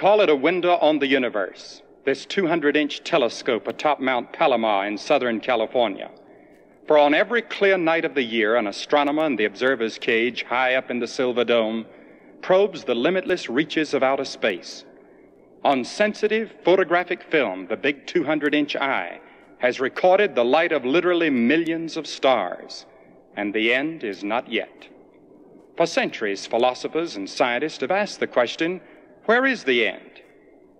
call it a window on the universe, this 200 inch telescope atop Mount Palomar in Southern California. For on every clear night of the year, an astronomer in the observer's cage high up in the Silver Dome probes the limitless reaches of outer space. On sensitive photographic film, the big 200 inch eye has recorded the light of literally millions of stars, and the end is not yet. For centuries, philosophers and scientists have asked the question where is the end?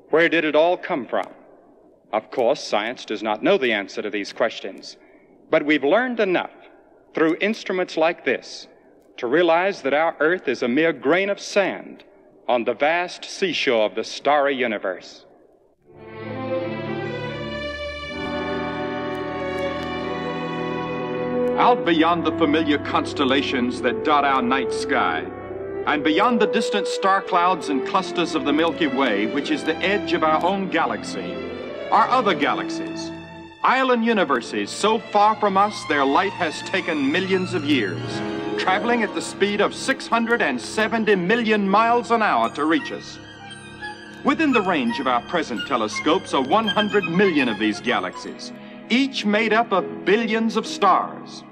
Where did it all come from? Of course, science does not know the answer to these questions, but we've learned enough through instruments like this to realize that our earth is a mere grain of sand on the vast seashore of the starry universe. Out beyond the familiar constellations that dot our night sky, and beyond the distant star clouds and clusters of the Milky Way, which is the edge of our own galaxy, are other galaxies, island universes so far from us their light has taken millions of years, traveling at the speed of 670 million miles an hour to reach us. Within the range of our present telescopes are 100 million of these galaxies, each made up of billions of stars.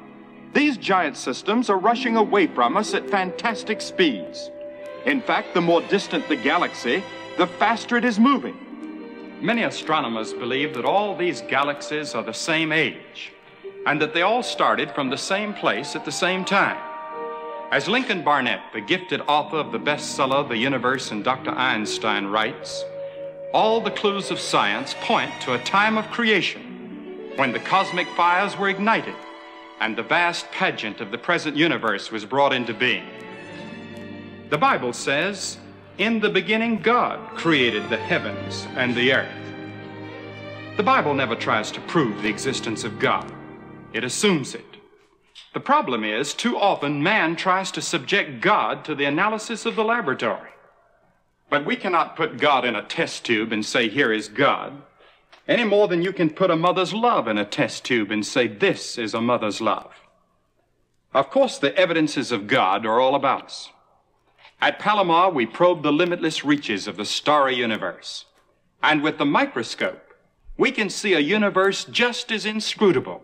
These giant systems are rushing away from us at fantastic speeds. In fact, the more distant the galaxy, the faster it is moving. Many astronomers believe that all these galaxies are the same age and that they all started from the same place at the same time. As Lincoln Barnett, the gifted author of the bestseller The Universe and Dr. Einstein, writes, all the clues of science point to a time of creation when the cosmic fires were ignited and the vast pageant of the present universe was brought into being. The Bible says, In the beginning, God created the heavens and the earth. The Bible never tries to prove the existence of God, it assumes it. The problem is, too often man tries to subject God to the analysis of the laboratory. But we cannot put God in a test tube and say, Here is God any more than you can put a mother's love in a test tube and say, this is a mother's love. Of course, the evidences of God are all about us. At Palomar, we probe the limitless reaches of the starry universe. And with the microscope, we can see a universe just as inscrutable,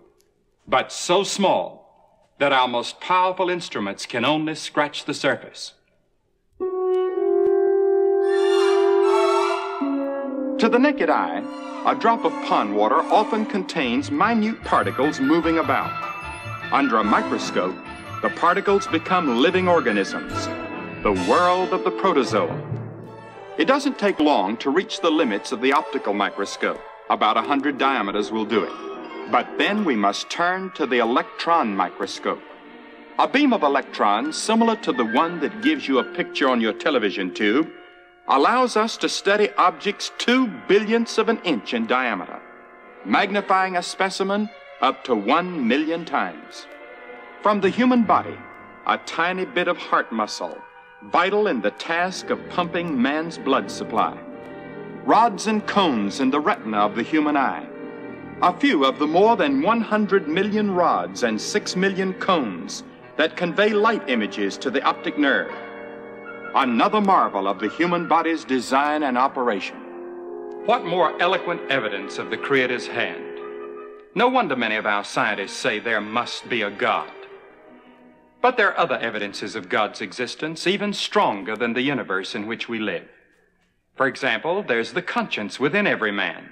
but so small that our most powerful instruments can only scratch the surface. To the naked eye, a drop of pond water often contains minute particles moving about. Under a microscope, the particles become living organisms, the world of the protozoa. It doesn't take long to reach the limits of the optical microscope. About a hundred diameters will do it. But then we must turn to the electron microscope. A beam of electrons similar to the one that gives you a picture on your television tube allows us to study objects two billionths of an inch in diameter, magnifying a specimen up to one million times. From the human body, a tiny bit of heart muscle, vital in the task of pumping man's blood supply. Rods and cones in the retina of the human eye. A few of the more than 100 million rods and 6 million cones that convey light images to the optic nerve another marvel of the human body's design and operation. What more eloquent evidence of the Creator's hand? No wonder many of our scientists say there must be a God. But there are other evidences of God's existence, even stronger than the universe in which we live. For example, there's the conscience within every man,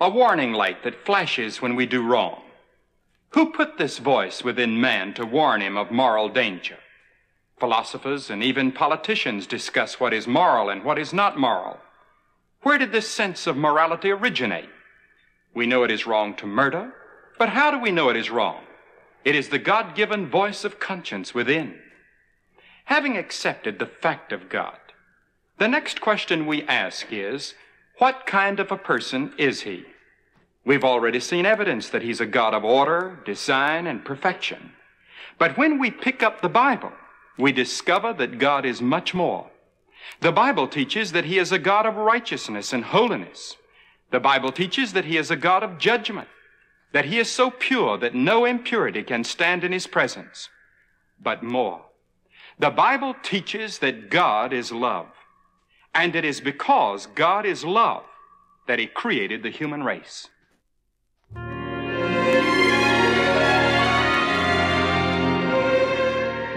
a warning light that flashes when we do wrong. Who put this voice within man to warn him of moral danger? Philosophers and even politicians discuss what is moral and what is not moral. Where did this sense of morality originate? We know it is wrong to murder, but how do we know it is wrong? It is the God given voice of conscience within. Having accepted the fact of God, the next question we ask is, what kind of a person is he? We've already seen evidence that he's a God of order, design, and perfection. But when we pick up the Bible, we discover that God is much more. The Bible teaches that He is a God of righteousness and holiness. The Bible teaches that He is a God of judgment, that He is so pure that no impurity can stand in His presence. But more, the Bible teaches that God is love. And it is because God is love that he created the human race.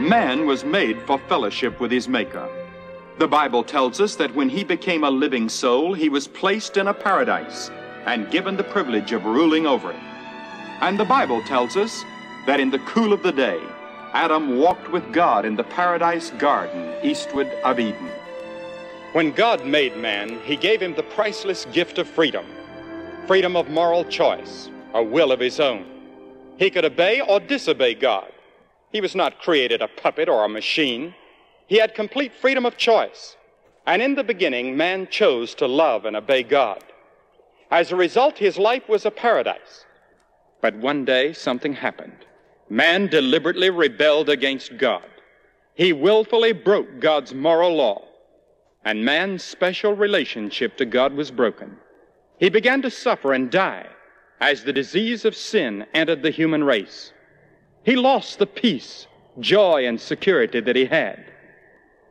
Man was made for fellowship with his Maker. The Bible tells us that when he became a living soul, he was placed in a paradise and given the privilege of ruling over it. And the Bible tells us that in the cool of the day, Adam walked with God in the paradise garden eastward of Eden. When God made man, he gave him the priceless gift of freedom freedom of moral choice, a will of his own. He could obey or disobey God. He was not created a puppet or a machine. He had complete freedom of choice. And in the beginning, man chose to love and obey God. As a result, his life was a paradise. But one day, something happened. Man deliberately rebelled against God. He willfully broke God's moral law and man's special relationship to God was broken. He began to suffer and die as the disease of sin entered the human race. He lost the peace, joy, and security that he had.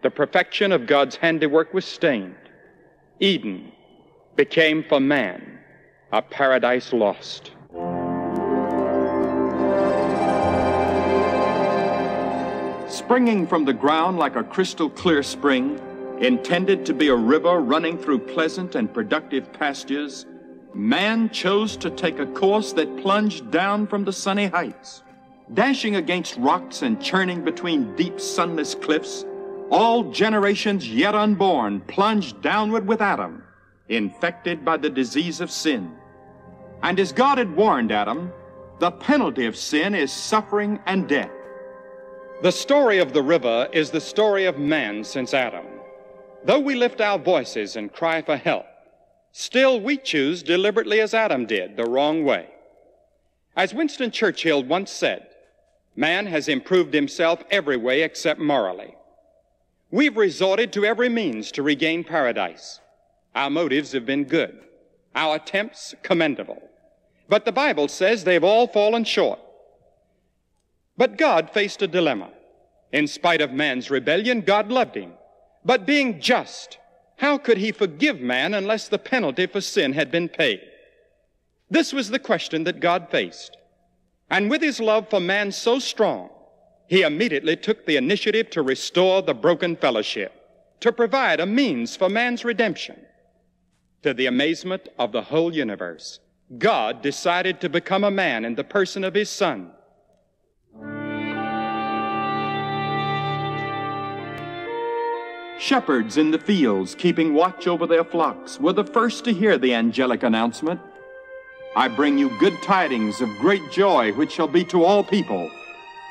The perfection of God's handiwork was stained. Eden became for man a paradise lost. Springing from the ground like a crystal clear spring, Intended to be a river running through pleasant and productive pastures, man chose to take a course that plunged down from the sunny heights. Dashing against rocks and churning between deep sunless cliffs, all generations yet unborn plunged downward with Adam, infected by the disease of sin. And as God had warned Adam, the penalty of sin is suffering and death. The story of the river is the story of man since Adam. Though we lift our voices and cry for help, still we choose deliberately as Adam did, the wrong way. As Winston Churchill once said, man has improved himself every way except morally. We've resorted to every means to regain paradise. Our motives have been good, our attempts commendable. But the Bible says they've all fallen short. But God faced a dilemma. In spite of man's rebellion, God loved him. But being just, how could he forgive man unless the penalty for sin had been paid? This was the question that God faced. And with his love for man so strong, he immediately took the initiative to restore the broken fellowship, to provide a means for man's redemption. To the amazement of the whole universe, God decided to become a man in the person of his son Shepherds in the fields, keeping watch over their flocks, were the first to hear the angelic announcement I bring you good tidings of great joy, which shall be to all people.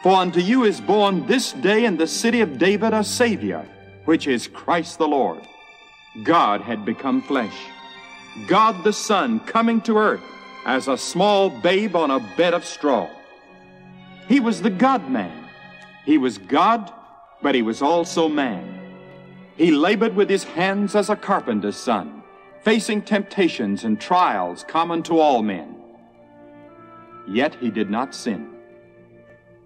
For unto you is born this day in the city of David a Savior, which is Christ the Lord. God had become flesh. God the Son coming to earth as a small babe on a bed of straw. He was the God man. He was God, but he was also man. He labored with his hands as a carpenter's son, facing temptations and trials common to all men. Yet he did not sin.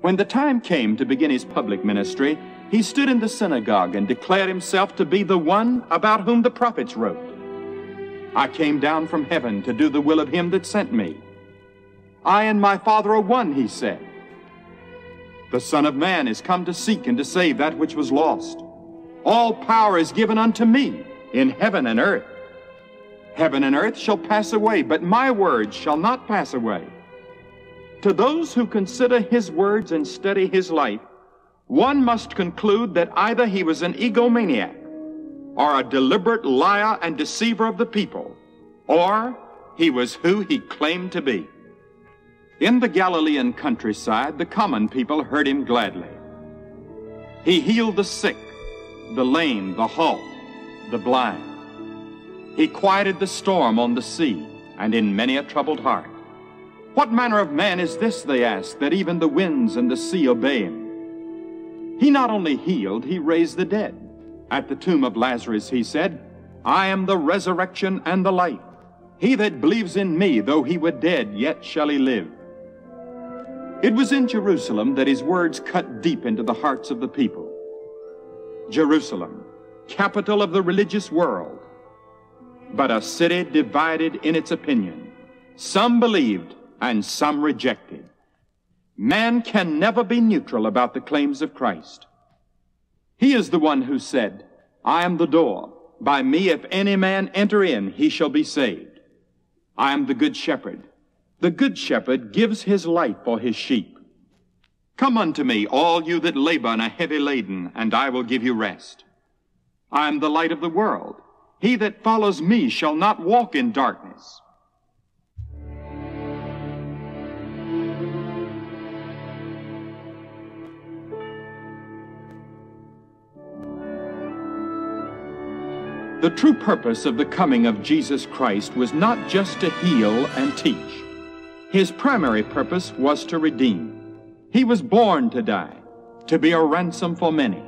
When the time came to begin his public ministry, he stood in the synagogue and declared himself to be the one about whom the prophets wrote. I came down from heaven to do the will of him that sent me. I and my Father are one, he said. The Son of Man is come to seek and to save that which was lost. All power is given unto me in heaven and earth. Heaven and earth shall pass away, but my words shall not pass away. To those who consider his words and study his life, one must conclude that either he was an egomaniac, or a deliberate liar and deceiver of the people, or he was who he claimed to be. In the Galilean countryside, the common people heard him gladly. He healed the sick, the lame, the halt, the blind. He quieted the storm on the sea and in many a troubled heart. What manner of man is this, they asked, that even the winds and the sea obey him? He not only healed, he raised the dead. At the tomb of Lazarus, he said, I am the resurrection and the life. He that believes in me, though he were dead, yet shall he live. It was in Jerusalem that his words cut deep into the hearts of the people. Jerusalem, capital of the religious world, but a city divided in its opinion. Some believed and some rejected. Man can never be neutral about the claims of Christ. He is the one who said, I am the door. By me, if any man enter in, he shall be saved. I am the good shepherd. The good shepherd gives his life for his sheep. Come unto me, all you that labor and are heavy laden, and I will give you rest. I am the light of the world. He that follows me shall not walk in darkness. The true purpose of the coming of Jesus Christ was not just to heal and teach. His primary purpose was to redeem. He was born to die, to be a ransom for many.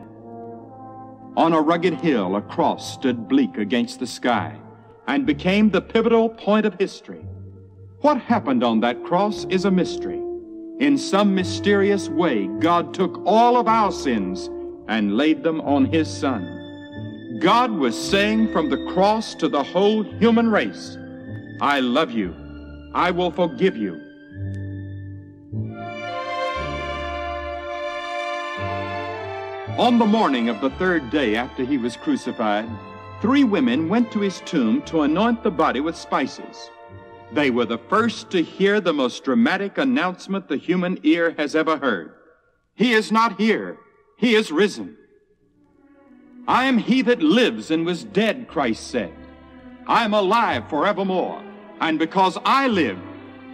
On a rugged hill, a cross stood bleak against the sky and became the pivotal point of history. What happened on that cross is a mystery. In some mysterious way, God took all of our sins and laid them on His Son. God was saying from the cross to the whole human race, I love you. I will forgive you. On the morning of the third day after he was crucified, three women went to his tomb to anoint the body with spices. They were the first to hear the most dramatic announcement the human ear has ever heard. He is not here. He is risen. I am he that lives and was dead, Christ said. I am alive forevermore, and because I live,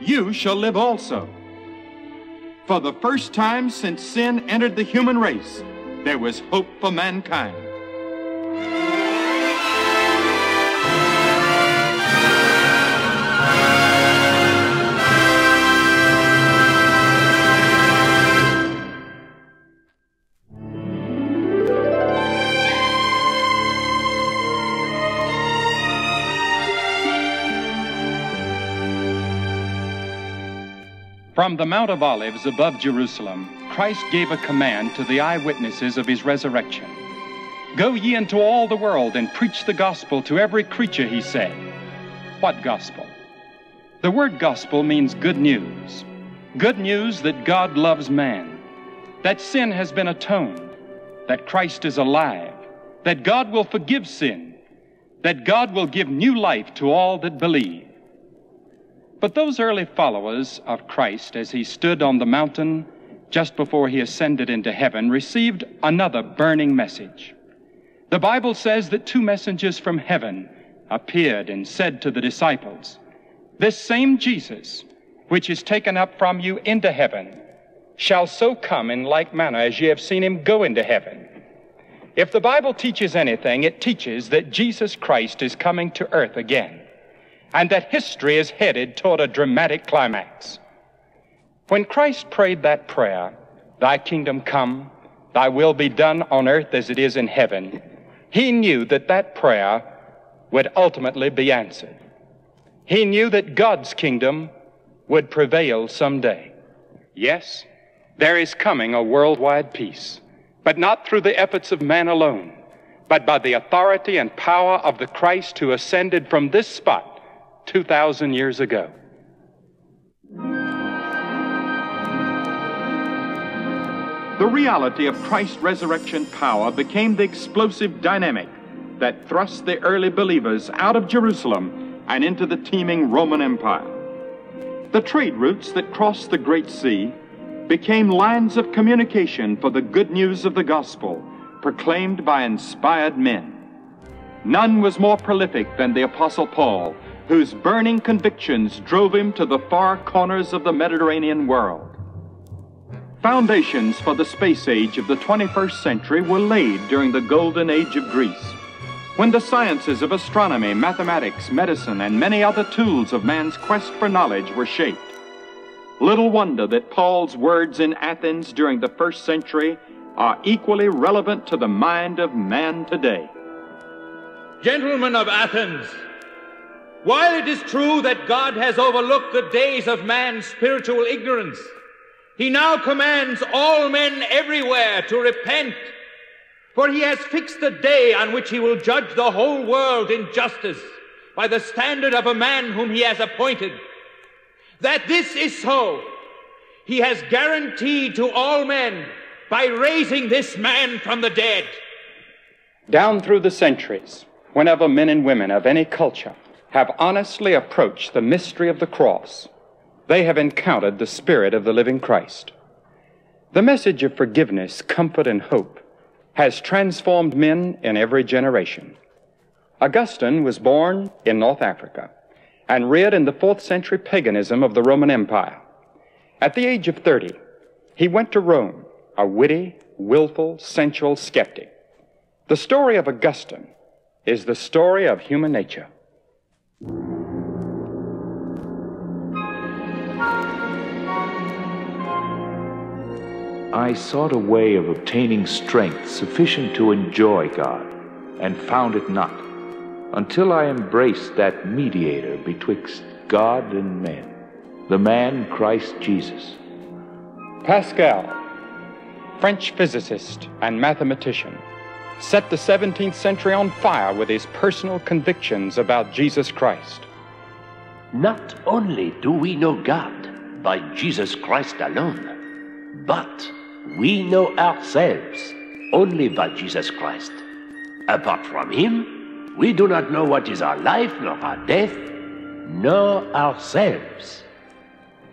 you shall live also. For the first time since sin entered the human race, there was hope for mankind. From the Mount of Olives above Jerusalem, Christ gave a command to the eyewitnesses of his resurrection. Go ye into all the world and preach the gospel to every creature, he said. What gospel? The word gospel means good news. Good news that God loves man, that sin has been atoned, that Christ is alive, that God will forgive sin, that God will give new life to all that believe. But those early followers of Christ, as he stood on the mountain just before he ascended into heaven, received another burning message. The Bible says that two messengers from heaven appeared and said to the disciples, This same Jesus, which is taken up from you into heaven, shall so come in like manner as ye have seen him go into heaven. If the Bible teaches anything, it teaches that Jesus Christ is coming to earth again and that history is headed toward a dramatic climax. When Christ prayed that prayer, Thy kingdom come, Thy will be done on earth as it is in heaven, he knew that that prayer would ultimately be answered. He knew that God's kingdom would prevail someday. Yes, there is coming a worldwide peace, but not through the efforts of man alone, but by the authority and power of the Christ who ascended from this spot 2,000 years ago. The reality of Christ's resurrection power became the explosive dynamic that thrust the early believers out of Jerusalem and into the teeming Roman Empire. The trade routes that crossed the Great Sea became lines of communication for the good news of the gospel proclaimed by inspired men. None was more prolific than the Apostle Paul whose burning convictions drove him to the far corners of the Mediterranean world. Foundations for the space age of the 21st century were laid during the golden age of Greece, when the sciences of astronomy, mathematics, medicine, and many other tools of man's quest for knowledge were shaped. Little wonder that Paul's words in Athens during the first century are equally relevant to the mind of man today. Gentlemen of Athens, while it is true that God has overlooked the days of man's spiritual ignorance, he now commands all men everywhere to repent. For he has fixed a day on which he will judge the whole world in justice by the standard of a man whom he has appointed. That this is so, he has guaranteed to all men by raising this man from the dead. Down through the centuries, whenever men and women of any culture have honestly approached the mystery of the cross, they have encountered the Spirit of the living Christ. The message of forgiveness, comfort, and hope has transformed men in every generation. Augustine was born in North Africa and reared in the fourth century paganism of the Roman Empire. At the age of 30, he went to Rome, a witty, willful, sensual skeptic. The story of Augustine is the story of human nature. I sought a way of obtaining strength sufficient to enjoy God, and found it not, until I embraced that mediator betwixt God and men, the man Christ Jesus. Pascal, French physicist and mathematician, set the 17th century on fire with his personal convictions about Jesus Christ. Not only do we know God by Jesus Christ alone, but we know ourselves only by Jesus Christ. Apart from Him, we do not know what is our life, nor our death, nor ourselves.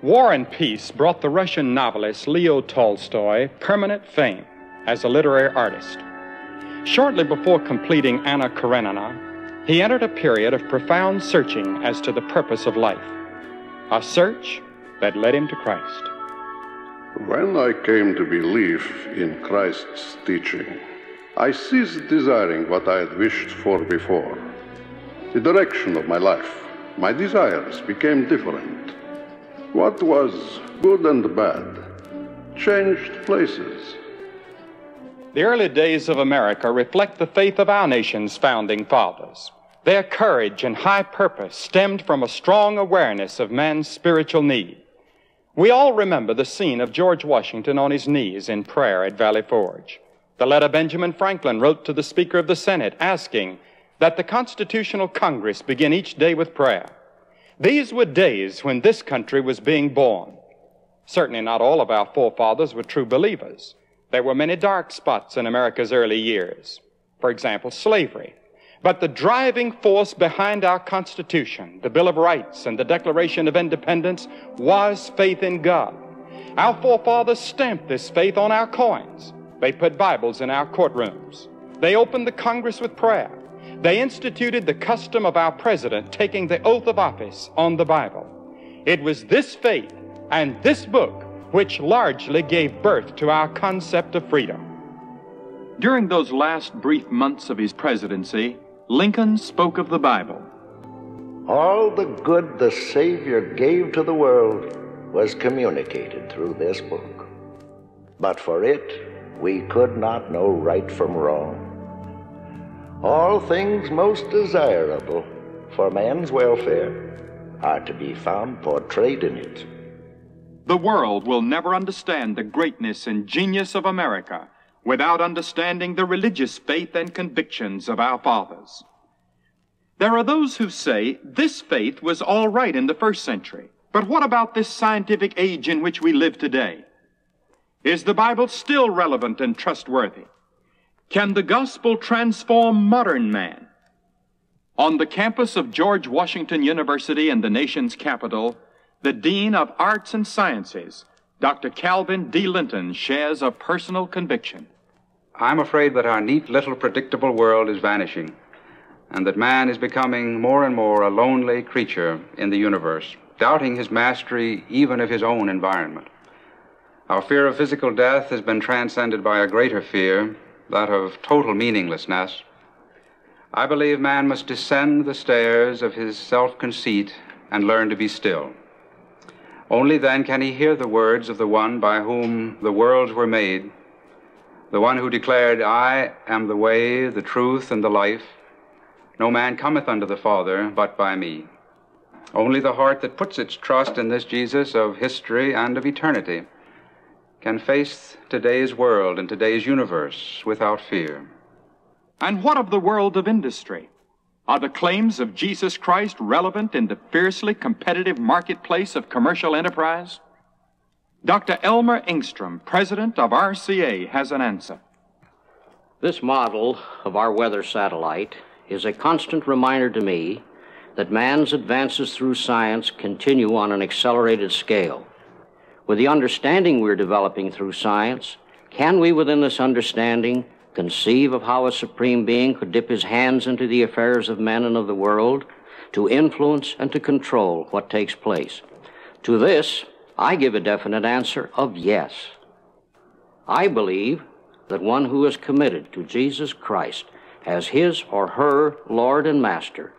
War and Peace brought the Russian novelist Leo Tolstoy permanent fame as a literary artist. Shortly before completing Anna Karenina, he entered a period of profound searching as to the purpose of life, a search that led him to Christ. When I came to believe in Christ's teaching, I ceased desiring what I had wished for before. The direction of my life, my desires became different. What was good and bad changed places. The early days of America reflect the faith of our nation's founding fathers. Their courage and high purpose stemmed from a strong awareness of man's spiritual need. We all remember the scene of George Washington on his knees in prayer at Valley Forge. The letter Benjamin Franklin wrote to the Speaker of the Senate asking that the Constitutional Congress begin each day with prayer. These were days when this country was being born. Certainly not all of our forefathers were true believers. There were many dark spots in America's early years. For example, slavery, but the driving force behind our Constitution, the Bill of Rights, and the Declaration of Independence was faith in God. Our forefathers stamped this faith on our coins. They put Bibles in our courtrooms. They opened the Congress with prayer. They instituted the custom of our president taking the oath of office on the Bible. It was this faith and this book which largely gave birth to our concept of freedom. During those last brief months of his presidency, Lincoln spoke of the Bible. All the good the Savior gave to the world was communicated through this book. But for it, we could not know right from wrong. All things most desirable for man's welfare are to be found portrayed in it. The world will never understand the greatness and genius of America without understanding the religious faith and convictions of our fathers. There are those who say this faith was all right in the first century, but what about this scientific age in which we live today? Is the Bible still relevant and trustworthy? Can the gospel transform modern man? On the campus of George Washington University in the nation's capital, the Dean of Arts and Sciences, Dr. Calvin D. Linton, shares a personal conviction. I'm afraid that our neat little predictable world is vanishing, and that man is becoming more and more a lonely creature in the universe, doubting his mastery even of his own environment. Our fear of physical death has been transcended by a greater fear, that of total meaninglessness. I believe man must descend the stairs of his self conceit and learn to be still. Only then can he hear the words of the one by whom the worlds were made, the one who declared, I am the way, the truth, and the life. No man cometh unto the Father but by me. Only the heart that puts its trust in this Jesus of history and of eternity can face today's world and today's universe without fear. And what of the world of industry? Are the claims of Jesus Christ relevant in the fiercely competitive marketplace of commercial enterprise? Dr. Elmer Engstrom, president of RCA, has an answer. This model of our weather satellite is a constant reminder to me that man's advances through science continue on an accelerated scale. With the understanding we're developing through science, can we, within this understanding, conceive of how a supreme being could dip his hands into the affairs of men and of the world to influence and to control what takes place? To this, I give a definite answer of yes. I believe that one who is committed to Jesus Christ as his or her Lord and Master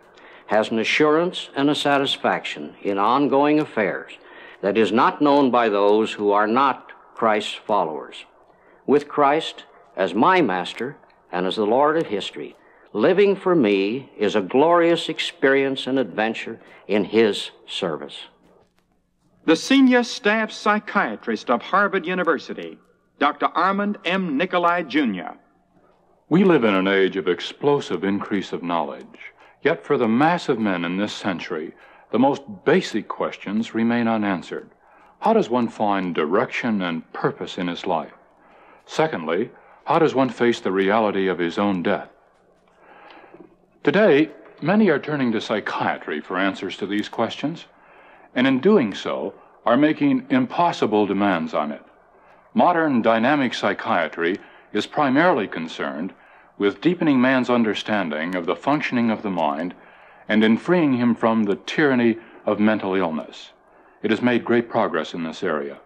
has an assurance and a satisfaction in ongoing affairs that is not known by those who are not Christ's followers. With Christ, as my master and as the Lord of history, living for me is a glorious experience and adventure in His service. The senior staff psychiatrist of Harvard University, Dr. Armand M. Nicholi, Jr. We live in an age of explosive increase of knowledge. Yet for the mass of men in this century, the most basic questions remain unanswered. How does one find direction and purpose in his life? Secondly, how does one face the reality of his own death? Today, many are turning to psychiatry for answers to these questions, and in doing so, are making impossible demands on it. Modern dynamic psychiatry is primarily concerned with deepening man's understanding of the functioning of the mind and in freeing him from the tyranny of mental illness. It has made great progress in this area.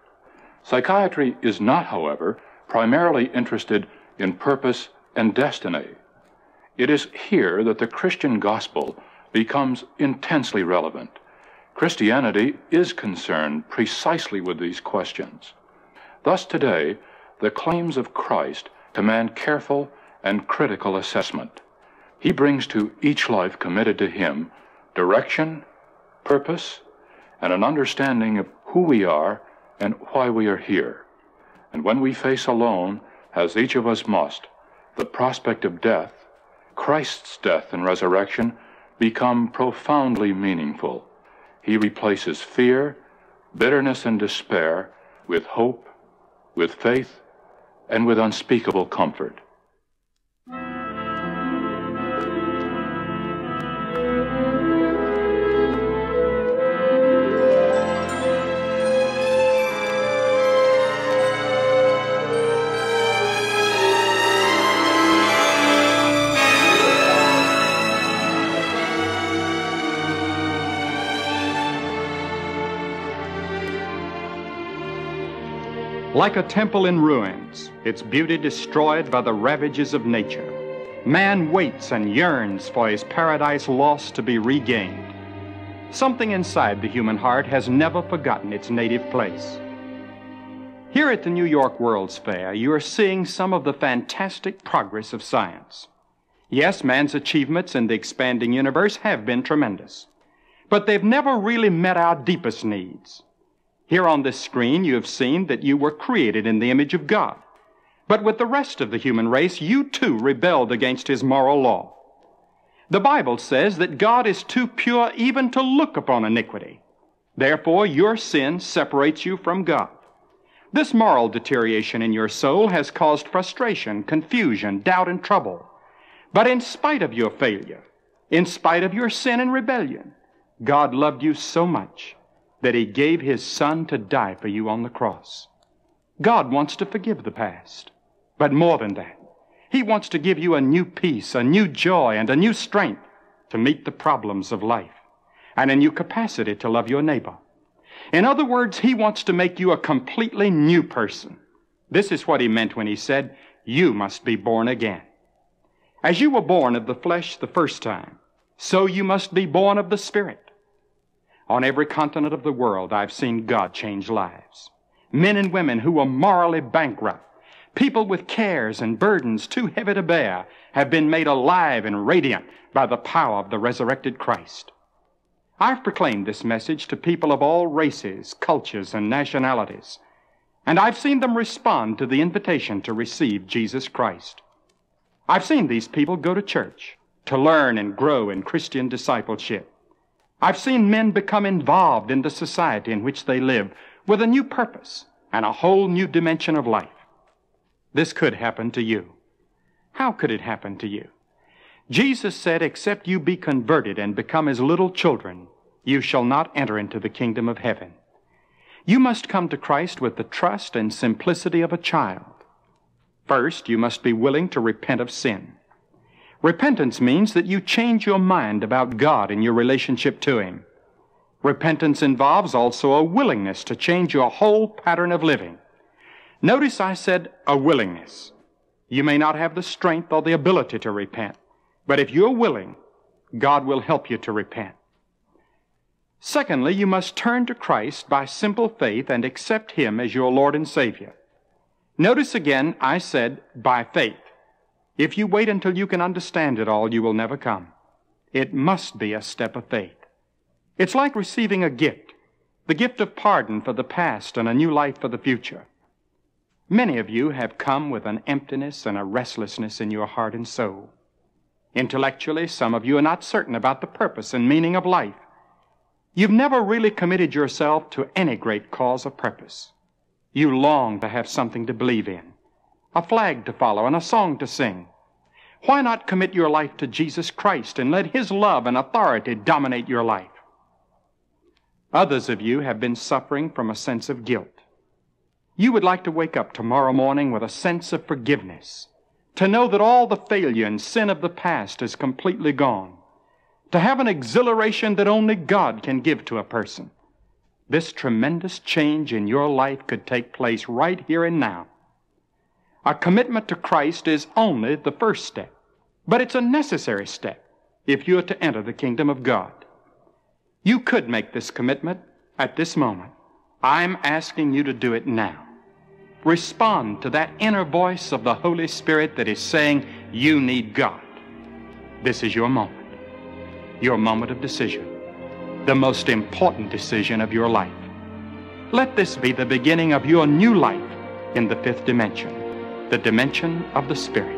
Psychiatry is not, however, primarily interested in purpose and destiny. It is here that the Christian gospel becomes intensely relevant. Christianity is concerned precisely with these questions. Thus, today, the claims of Christ demand careful and critical assessment. He brings to each life committed to Him direction, purpose, and an understanding of who we are and why we are here. And when we face alone, as each of us must, the prospect of death, Christ's death and resurrection become profoundly meaningful. He replaces fear, bitterness, and despair with hope, with faith, and with unspeakable comfort. Like a temple in ruins, its beauty destroyed by the ravages of nature, man waits and yearns for his paradise lost to be regained. Something inside the human heart has never forgotten its native place. Here at the New York World's Fair, you are seeing some of the fantastic progress of science. Yes, man's achievements in the expanding universe have been tremendous, but they've never really met our deepest needs. Here on this screen, you have seen that you were created in the image of God. But with the rest of the human race, you too rebelled against his moral law. The Bible says that God is too pure even to look upon iniquity. Therefore, your sin separates you from God. This moral deterioration in your soul has caused frustration, confusion, doubt, and trouble. But in spite of your failure, in spite of your sin and rebellion, God loved you so much that he gave his son to die for you on the cross. God wants to forgive the past. But more than that, he wants to give you a new peace, a new joy, and a new strength to meet the problems of life, and a new capacity to love your neighbor. In other words, he wants to make you a completely new person. This is what he meant when he said, You must be born again. As you were born of the flesh the first time, so you must be born of the Spirit. On every continent of the world, I've seen God change lives. Men and women who were morally bankrupt, people with cares and burdens too heavy to bear, have been made alive and radiant by the power of the resurrected Christ. I've proclaimed this message to people of all races, cultures, and nationalities. And I've seen them respond to the invitation to receive Jesus Christ. I've seen these people go to church to learn and grow in Christian discipleship. I've seen men become involved in the society in which they live with a new purpose and a whole new dimension of life. This could happen to you. How could it happen to you? Jesus said, Except you be converted and become as little children, you shall not enter into the kingdom of heaven. You must come to Christ with the trust and simplicity of a child. First, you must be willing to repent of sin. Repentance means that you change your mind about God and your relationship to Him. Repentance involves also a willingness to change your whole pattern of living. Notice I said a willingness. You may not have the strength or the ability to repent, but if you're willing, God will help you to repent. Secondly, you must turn to Christ by simple faith and accept Him as your Lord and Savior. Notice again, I said by faith. If you wait until you can understand it all, you will never come. It must be a step of faith. It's like receiving a gift, the gift of pardon for the past and a new life for the future. Many of you have come with an emptiness and a restlessness in your heart and soul. Intellectually, some of you are not certain about the purpose and meaning of life. You've never really committed yourself to any great cause or purpose. You long to have something to believe in, a flag to follow, and a song to sing. Why not commit your life to Jesus Christ and let His love and authority dominate your life? Others of you have been suffering from a sense of guilt. You would like to wake up tomorrow morning with a sense of forgiveness, to know that all the failure and sin of the past is completely gone, to have an exhilaration that only God can give to a person. This tremendous change in your life could take place right here and now. A commitment to Christ is only the first step, but it's a necessary step if you are to enter the kingdom of God. You could make this commitment at this moment. I'm asking you to do it now respond to that inner voice of the Holy Spirit that is saying, You need God. This is your moment, your moment of decision, the most important decision of your life. Let this be the beginning of your new life in the fifth dimension, the dimension of the Spirit.